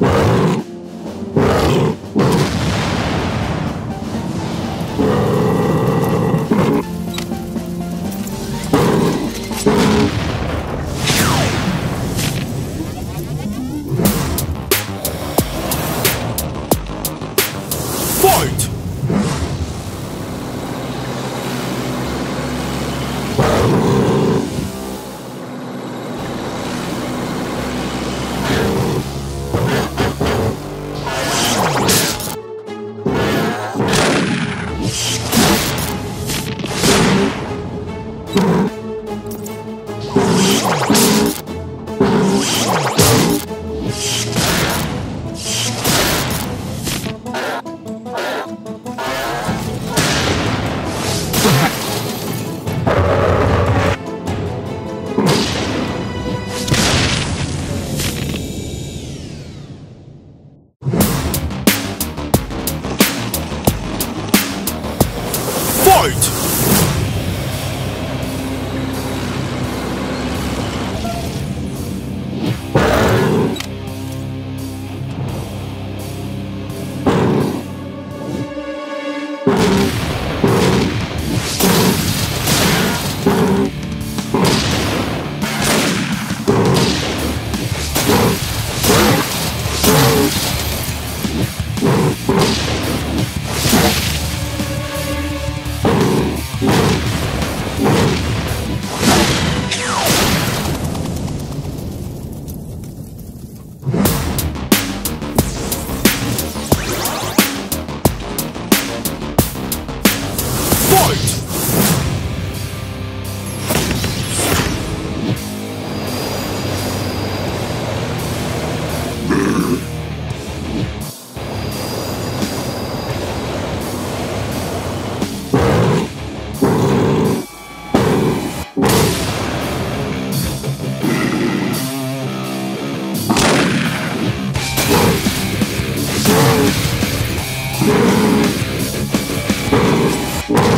Whoa. Fight!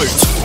boat.